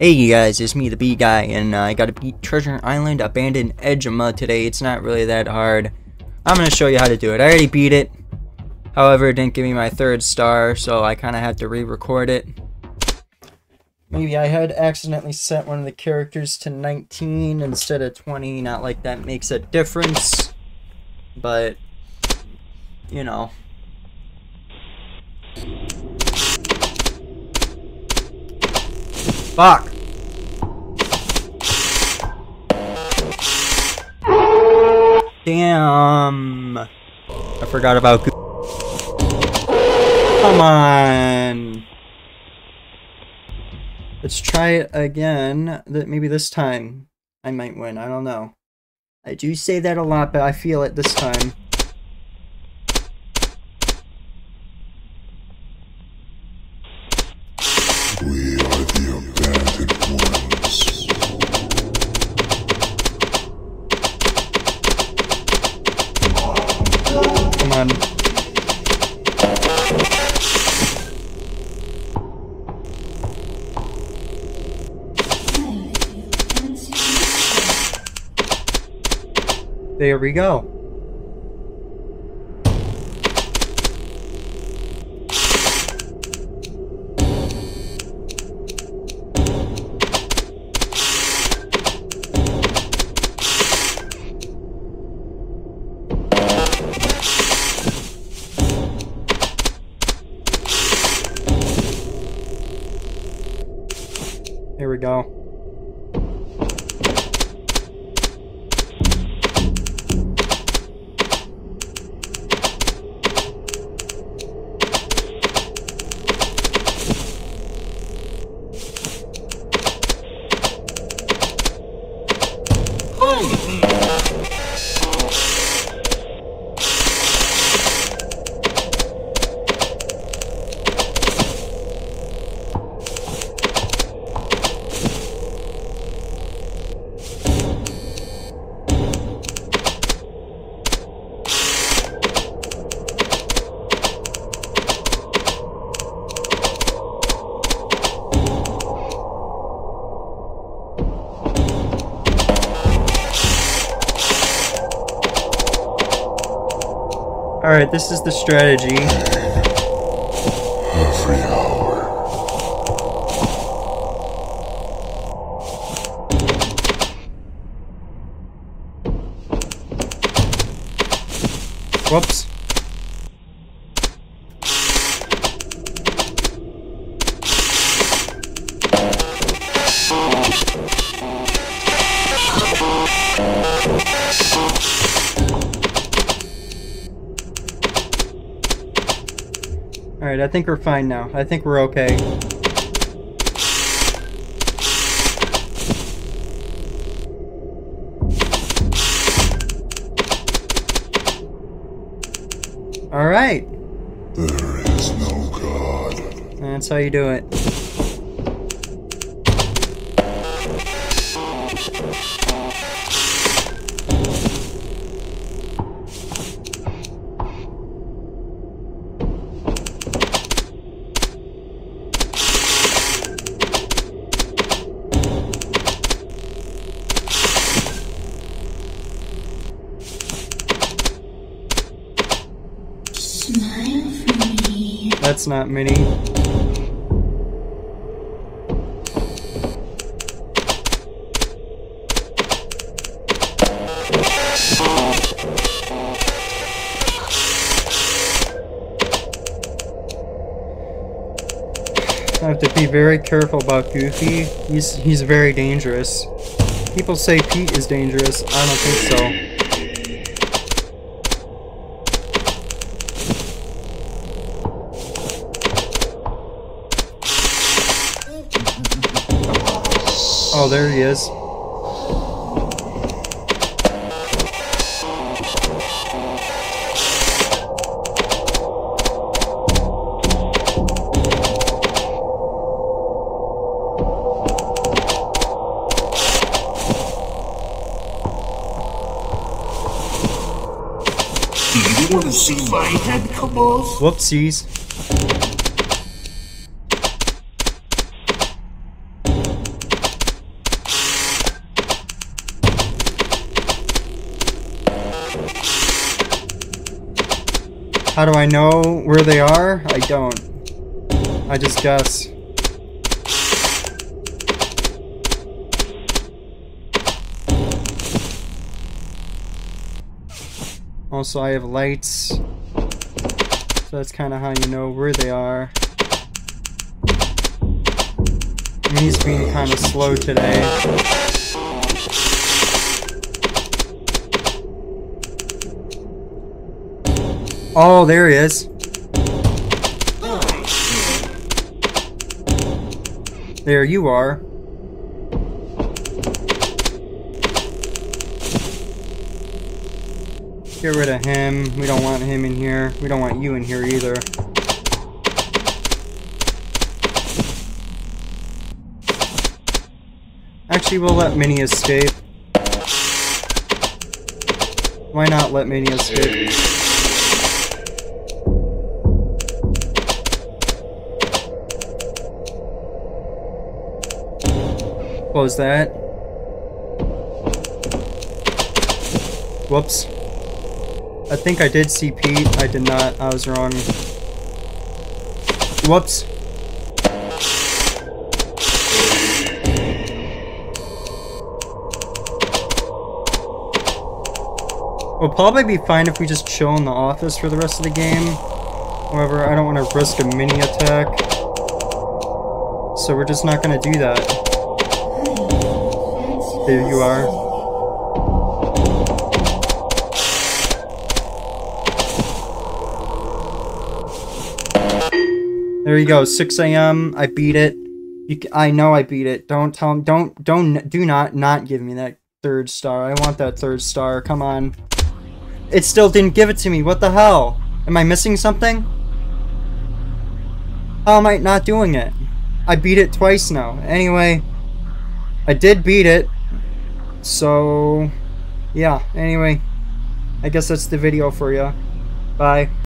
Hey you guys, it's me, the B guy, and uh, I gotta beat Treasure Island Abandoned Enigma today. It's not really that hard. I'm gonna show you how to do it. I already beat it. However, it didn't give me my third star, so I kind of had to re-record it. Maybe I had accidentally set one of the characters to 19 instead of 20. Not like that makes a difference. But, you know. Fuck! Damn! I forgot about Come on! Let's try it again. That Maybe this time I might win. I don't know. I do say that a lot, but I feel it this time. We are the abandoned. On. There we go. Go. Alright, this is the strategy. Every hour. Whoops. I think we're fine now. I think we're okay. Alright. There is no God. That's how you do it. Smile That's not Minnie. I have to be very careful about Goofy. He's he's very dangerous. People say Pete is dangerous. I don't think so. Oh, there he is. Do You want to see my head come off? Whoopsies. How do I know where they are? I don't. I just guess. Also, I have lights. So that's kind of how you know where they are. He's being kind of slow today. Oh, there he is. There you are. Get rid of him. We don't want him in here. We don't want you in here either. Actually, we'll let Minnie escape. Why not let Minnie escape? Close that. Whoops. I think I did see Pete. I did not. I was wrong. Whoops. We'll probably be fine if we just chill in the office for the rest of the game. However, I don't want to risk a Minnie attack. So we're just not going to do that. There you are. There you go, 6 a.m. I beat it. You, I know I beat it. Don't tell him. Don't don't do not not give me that third star. I want that third star. Come on. It still didn't give it to me. What the hell? Am I missing something? How am I not doing it? I beat it twice now. Anyway, I did beat it. So, yeah. Anyway, I guess that's the video for you. Bye.